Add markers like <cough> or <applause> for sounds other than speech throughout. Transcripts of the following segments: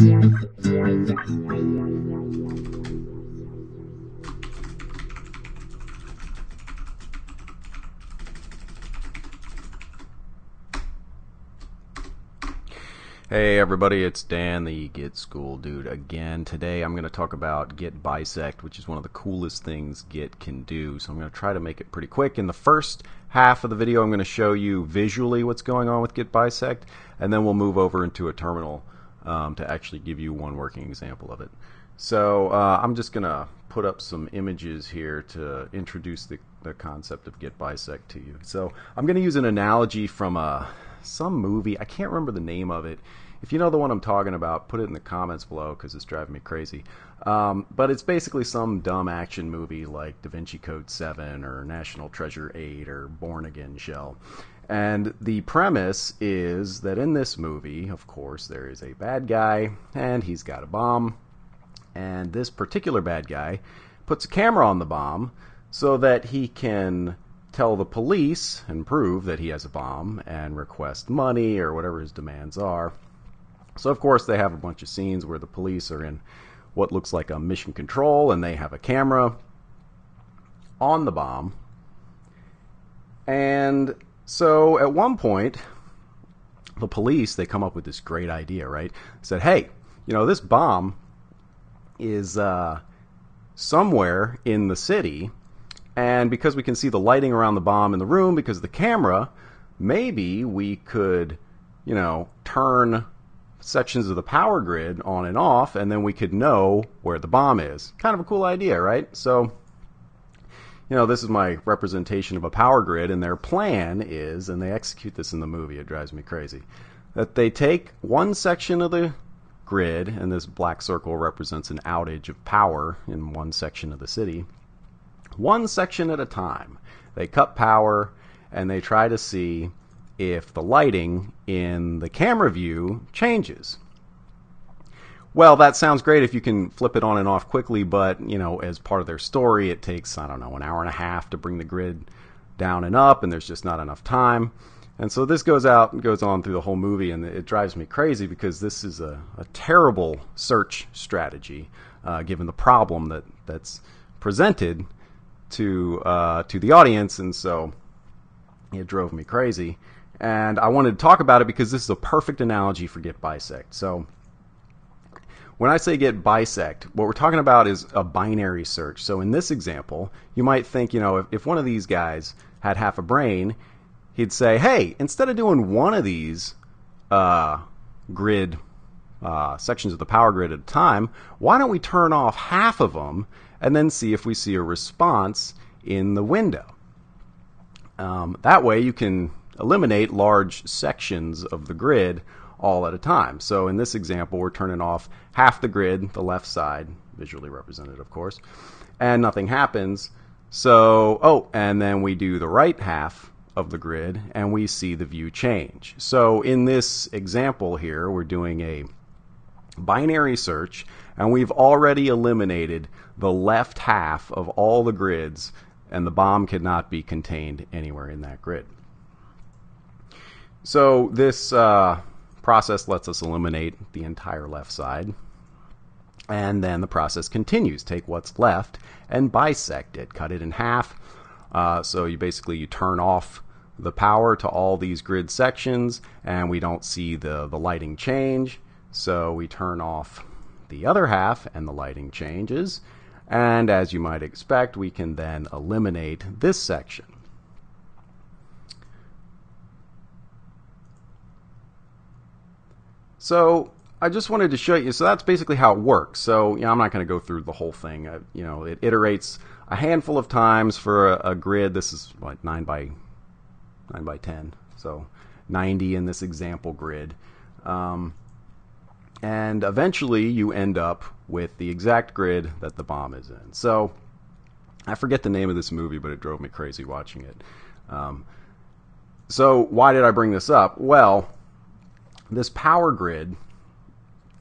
Hey everybody, it's Dan, the Git School dude again. Today I'm going to talk about Git Bisect, which is one of the coolest things Git can do. So I'm going to try to make it pretty quick. In the first half of the video, I'm going to show you visually what's going on with Git Bisect, and then we'll move over into a terminal um, to actually give you one working example of it. So uh, I'm just going to put up some images here to introduce the, the concept of Git Bisect to you. So I'm going to use an analogy from a some movie. I can't remember the name of it. If you know the one I'm talking about, put it in the comments below because it's driving me crazy. Um, but it's basically some dumb action movie like Da Vinci Code 7 or National Treasure 8 or Bourne Again Shell. And the premise is that in this movie, of course, there is a bad guy and he's got a bomb. And this particular bad guy puts a camera on the bomb so that he can tell the police and prove that he has a bomb and request money or whatever his demands are. So, of course, they have a bunch of scenes where the police are in what looks like a mission control and they have a camera on the bomb. And so at one point, the police, they come up with this great idea, right? Said, hey, you know, this bomb is uh, somewhere in the city and because we can see the lighting around the bomb in the room because of the camera, maybe we could, you know, turn sections of the power grid on and off, and then we could know where the bomb is. Kind of a cool idea, right? So, you know, this is my representation of a power grid, and their plan is, and they execute this in the movie, it drives me crazy, that they take one section of the grid, and this black circle represents an outage of power in one section of the city one section at a time. They cut power and they try to see if the lighting in the camera view changes. Well, that sounds great if you can flip it on and off quickly, but you know, as part of their story, it takes I don't know an hour and a half to bring the grid down and up, and there's just not enough time. And so this goes out and goes on through the whole movie, and it drives me crazy because this is a, a terrible search strategy, uh, given the problem that that's presented to uh, to the audience, and so it drove me crazy. And I wanted to talk about it because this is a perfect analogy for Git Bisect. So when I say git Bisect, what we're talking about is a binary search. So in this example, you might think, you know, if, if one of these guys had half a brain, he'd say, hey, instead of doing one of these uh, grid uh, sections of the power grid at a time, why don't we turn off half of them and then see if we see a response in the window. Um, that way you can eliminate large sections of the grid all at a time. So in this example, we're turning off half the grid, the left side, visually represented, of course, and nothing happens. So, oh, and then we do the right half of the grid and we see the view change. So in this example here, we're doing a binary search, and we've already eliminated the left half of all the grids, and the bomb cannot be contained anywhere in that grid. So this uh, process lets us eliminate the entire left side. And then the process continues. Take what's left and bisect it, cut it in half. Uh, so you basically you turn off the power to all these grid sections, and we don't see the the lighting change. So we turn off the other half and the lighting changes. And as you might expect, we can then eliminate this section. So I just wanted to show you. So that's basically how it works. So you know, I'm not going to go through the whole thing. Uh, you know, it iterates a handful of times for a, a grid. This is nine by nine by ten, so 90 in this example grid. Um, and eventually you end up with the exact grid that the bomb is in. So I forget the name of this movie, but it drove me crazy watching it. Um, so why did I bring this up? Well, this power grid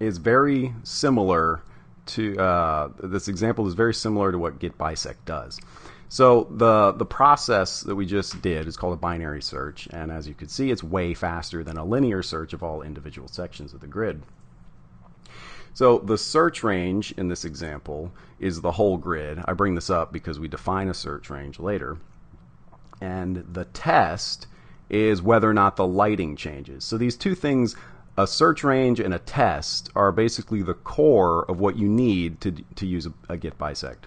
is very similar to uh, this example is very similar to what Git Bisect does. So the the process that we just did is called a binary search, and as you can see, it's way faster than a linear search of all individual sections of the grid. So the search range in this example is the whole grid. I bring this up because we define a search range later. And the test is whether or not the lighting changes. So these two things, a search range and a test, are basically the core of what you need to, to use a, a git bisect.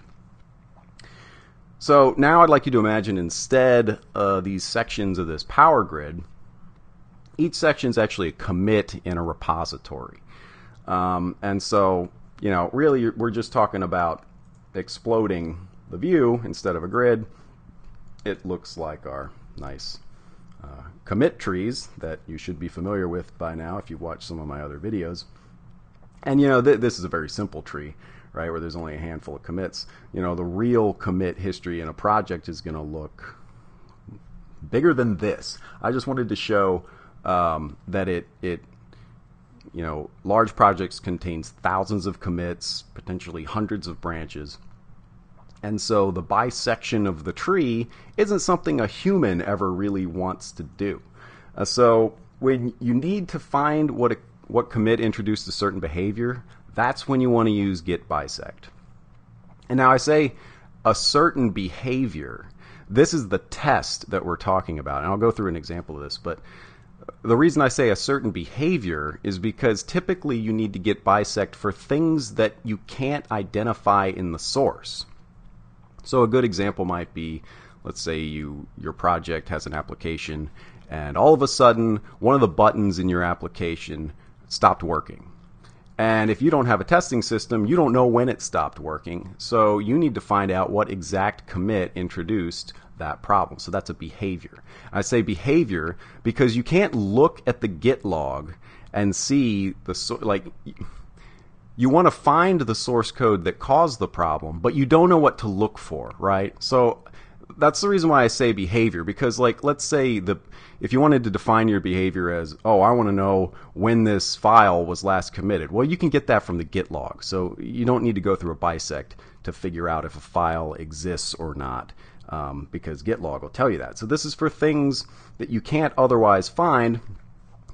So now I'd like you to imagine instead uh, these sections of this power grid, each section is actually a commit in a repository. Um, and so, you know, really we're just talking about exploding the view instead of a grid. It looks like our nice uh, commit trees that you should be familiar with by now if you've watched some of my other videos. And you know, th- this is a very simple tree, right, where there's only a handful of commits. You know, the real commit history in a project is going to look bigger than this. I just wanted to show um, that it it you know large projects contains thousands of commits, potentially hundreds of branches. And so the bisection of the tree isn't something a human ever really wants to do. Uh, so when you need to find what a, what commit introduced a certain behavior, that's when you want to use git bisect. And now I say a certain behavior. This is the test that we're talking about, and I'll go through an example of this. But the reason I say a certain behavior is because typically you need to git bisect for things that you can't identify in the source. So a good example might be, let's say you your project has an application and all of a sudden one of the buttons in your application stopped working. And if you don't have a testing system, you don't know when it stopped working. So you need to find out what exact commit introduced that problem. So that's a behavior. I say behavior because you can't look at the git log and see the like you want to find the source code that caused the problem, but you don't know what to look for, right? So that's the reason why I say behavior because like let's say the if you wanted to define your behavior as oh I want to know when this file was last committed well you can get that from the git log. So you don't need to go through a bisect to figure out if a file exists or not um, because git log will tell you that. So this is for things that you can't otherwise find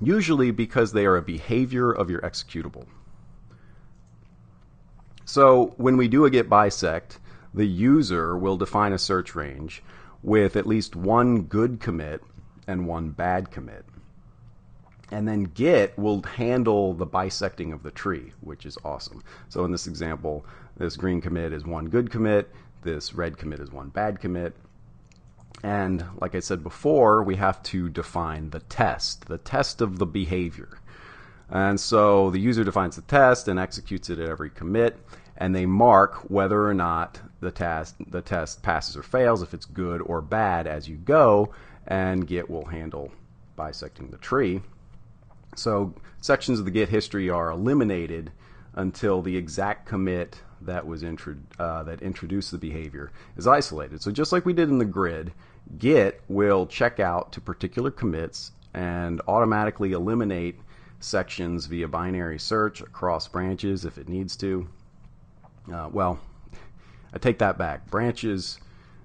usually because they are a behavior of your executable so when we do a git bisect, the user will define a search range with at least one good commit and one bad commit. And then Git will handle the bisecting of the tree, which is awesome. So in this example, this green commit is one good commit, this red commit is one bad commit. And like I said before, we have to define the test, the test of the behavior. And so the user defines the test and executes it at every commit, and they mark whether or not the test the test passes or fails, if it's good or bad as you go, and Git will handle bisecting the tree. So sections of the Git history are eliminated until the exact commit that was intro, uh, that introduced the behavior is isolated. So just like we did in the grid, Git will check out to particular commits and automatically eliminate sections via binary search across branches if it needs to. Uh, well, I take that back. Branches,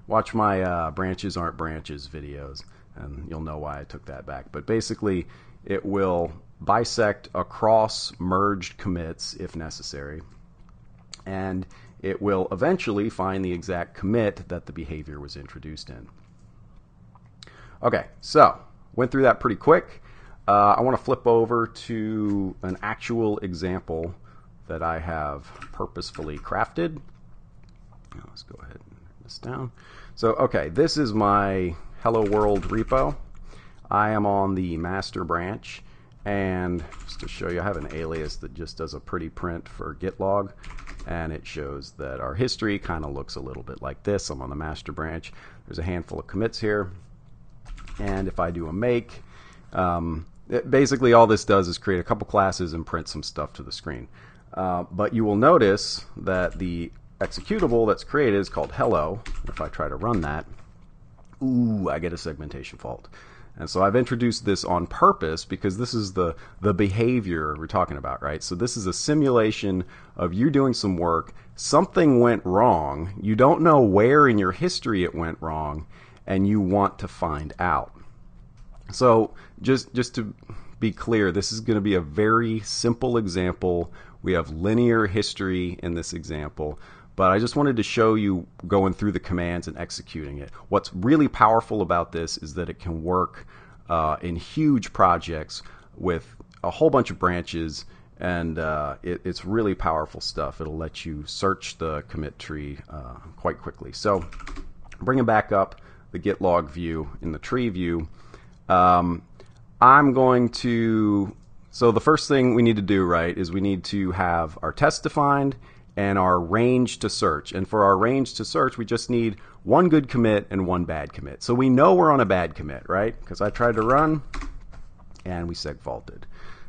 watch my uh, branches aren't branches videos, and you'll know why I took that back. But basically, it will bisect across merged commits if necessary, and it will eventually find the exact commit that the behavior was introduced in. Okay, so went through that pretty quick. Uh, I want to flip over to an actual example that I have purposefully crafted. Let's go ahead and turn this down. So, okay, this is my Hello World repo. I am on the master branch, and just to show you, I have an alias that just does a pretty print for gitlog, and it shows that our history kind of looks a little bit like this. I'm on the master branch. There's a handful of commits here, and if I do a make, um, it, basically all this does is create a couple classes and print some stuff to the screen. Uh, but you will notice that the executable that's created is called hello. If I try to run that, ooh, I get a segmentation fault. And so I've introduced this on purpose because this is the, the behavior we're talking about, right? So this is a simulation of you doing some work. Something went wrong. You don't know where in your history it went wrong, and you want to find out. So just just to be clear, this is going to be a very simple example We have linear history in this example, but I just wanted to show you going through the commands and executing it. What's really powerful about this is that it can work uh, in huge projects with a whole bunch of branches and uh, it, it's really powerful stuff. It'll let you search the commit tree uh, quite quickly. So, bringing back up the git log view in the tree view, um, I'm going to. So the first thing we need to do, right, is we need to have our test defined and our range to search. And for our range to search, we just need one good commit and one bad commit. So we know we're on a bad commit, right? Because I tried to run and we seg faulted.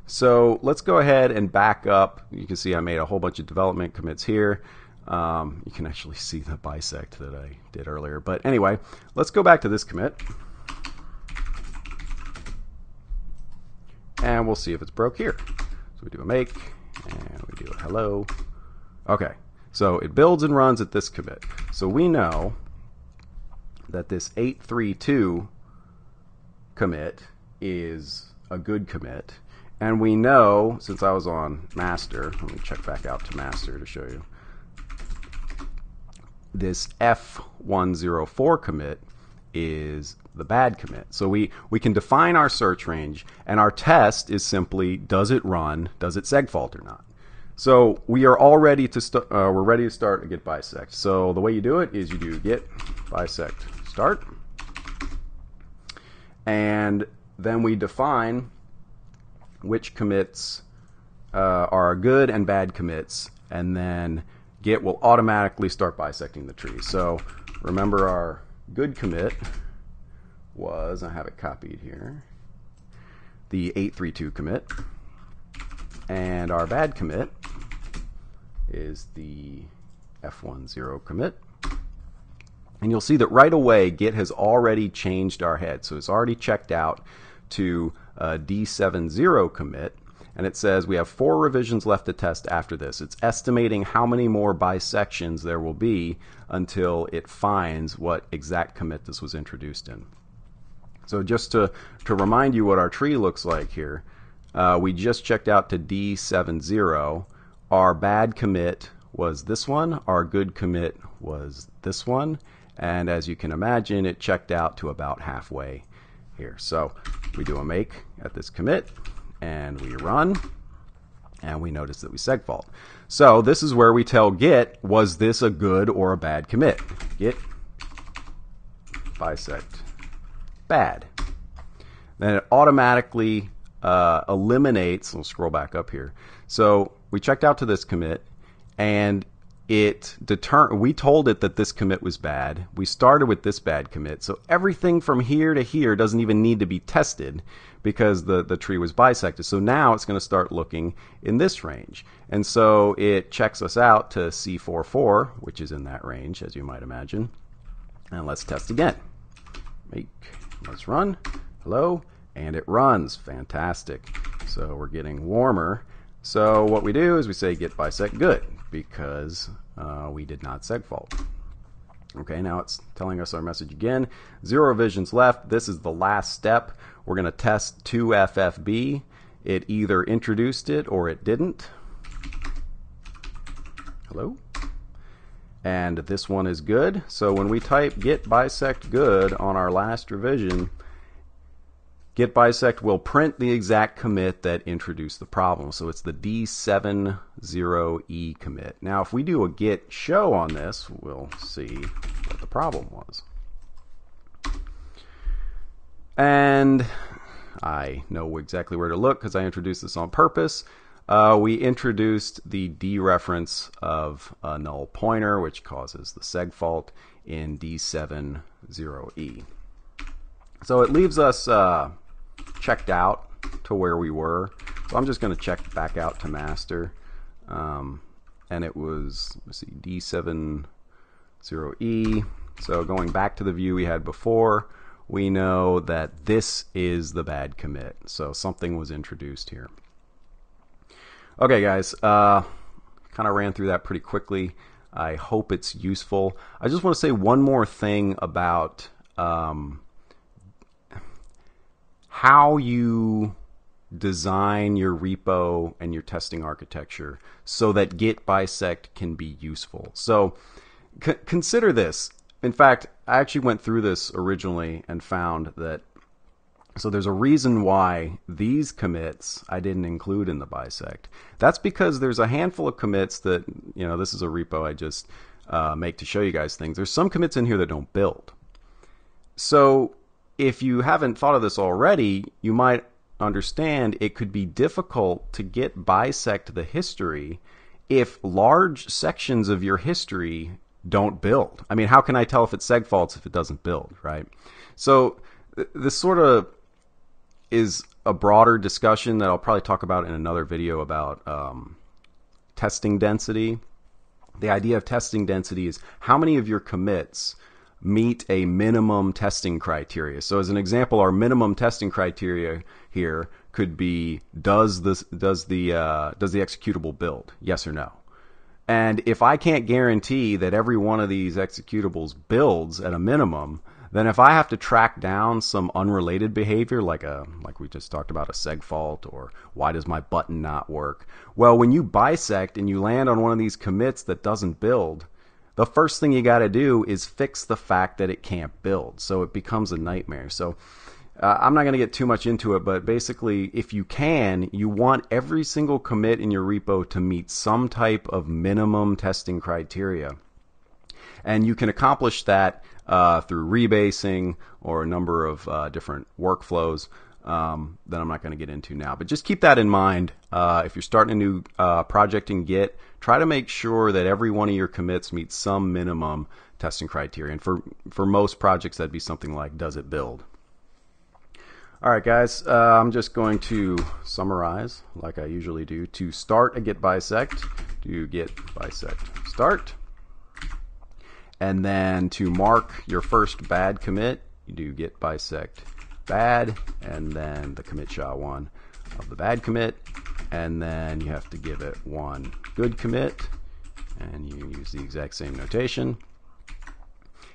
So let's go ahead and back up. You can see I made a whole bunch of development commits here. Um, you can actually <laughs> see the bisect that I did earlier. But anyway, let's go back to this commit. And we'll see if it's broke here. So we do a make, and we do a hello. Okay, so it builds and runs at this commit. So we know that this 832 commit is a good commit and we know, since I was on master, let me check back out to master to show you. This F104 commit is the bad commit. So we, we can define our search range, and our test is simply does it run, does it segfault or not. So we are all ready to start. Uh, we're ready to start a git bisect. So the way you do it is you do git bisect start, and then we define which commits uh, are good and bad commits, and then Git will automatically start bisecting the tree. So remember our good commit was, I have it copied here, the 832 commit, and our bad commit is the F10 commit. And you'll see that right away Git has already changed our head. So it's already checked out to uh, D70 commit, and it says we have four revisions left to test after this. It's estimating how many more bisections there will be until it finds what exact commit this was introduced in. So just to, to remind you what our tree looks like here, uh, we just checked out to D70. Our bad commit was this one, our good commit was this one, and as you can imagine, it checked out to about halfway here. So we do a make at this commit and we run and we notice that we segfault. So this is where we tell Git, was this a good or a bad commit? Git bisect bad. Then it automatically uh, eliminates, we'll scroll back up here. So we checked out to this commit and it deter we told it that this commit was bad. We started with this bad commit. So everything from here to here doesn't even need to be tested because the, the tree was bisected. So now it's going to start looking in this range. And so it checks us out to C44, which is in that range, as you might imagine. And let's test again. Make, let's run. Hello. And it runs. Fantastic. So we're getting warmer. So what we do is we say git bisect good because uh, we did not segfault. Okay, now it's telling us our message again. Zero revisions left. This is the last step. We're going to test 2FFB. It either introduced it or it didn't. Hello? And this one is good. So when we type git bisect good on our last revision, Git bisect will print the exact commit that introduced the problem. So it's the D70E commit. Now, if we do a git show on this, we'll see what the problem was. And I know exactly where to look because I introduced this on purpose. Uh, we introduced the dereference of a null pointer, which causes the seg fault in D70E. So it leaves us uh, checked out to where we were. So I'm just going to check back out to master. Um, and it was, let's see, D70E. So going back to the view we had before, we know that this is the bad commit. So something was introduced here. Okay, guys, uh, kind of ran through that pretty quickly. I hope it's useful. I just want to say one more thing about um, how you design your repo and your testing architecture so that git bisect can be useful. So c- consider this. In fact, I actually went through this originally and found that so there's a reason why these commits I didn't include in the bisect. That's because there's a handful of commits that, you know, this is a repo I just uh, make to show you guys things. There's some commits in here that don't build. So if you haven't thought of this already, you might understand it could be difficult to git bisect the history if large sections of your history don't build. I mean, how can I tell if it's seg faults if it doesn't build, right? So th- this sort of is a broader discussion that I'll probably talk about in another video about um, testing density. The idea of testing density is how many of your commits meet a minimum testing criteria. So as an example, our minimum testing criteria here could be does this does the uh, does the executable build? Yes or no? And if I can't guarantee that every one of these executables builds at a minimum, then if I have to track down some unrelated behavior, like a like we just talked about a seg fault or why does my button not work? Well, when you bisect and you land on one of these commits that doesn't build, the first thing you got to do is fix the fact that it can't build. So it becomes a nightmare. So uh, I'm not going to get too much into it, but basically, if you can, you want every single commit in your repo to meet some type of minimum testing criteria. And you can accomplish that uh, through rebasing or a number of uh, different workflows um, that I'm not going to get into now. But just keep that in mind. Uh, if you're starting a new uh, project in Git, try to make sure that every one of your commits meets some minimum testing criteria. And for, for most projects, that'd be something like does it build? All right, guys, uh, I'm just going to summarize like I usually do. To start a git bisect, do git bisect start. And then to mark your first bad commit, you do git bisect bad, and then the commit SHA-1 of the bad commit, and then you have to give it one good commit, and you use the exact same notation.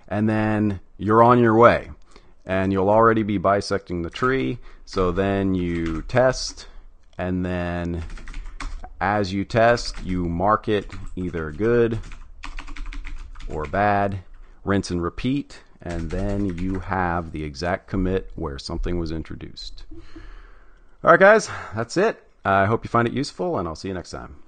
And then you're on your way, and you'll already be bisecting the tree. So then you test, and then as you test, you mark it either good or bad, rinse and repeat, and then you have the exact commit where something was introduced. All right, guys, that's it. I hope you find it useful, and I'll see you next time.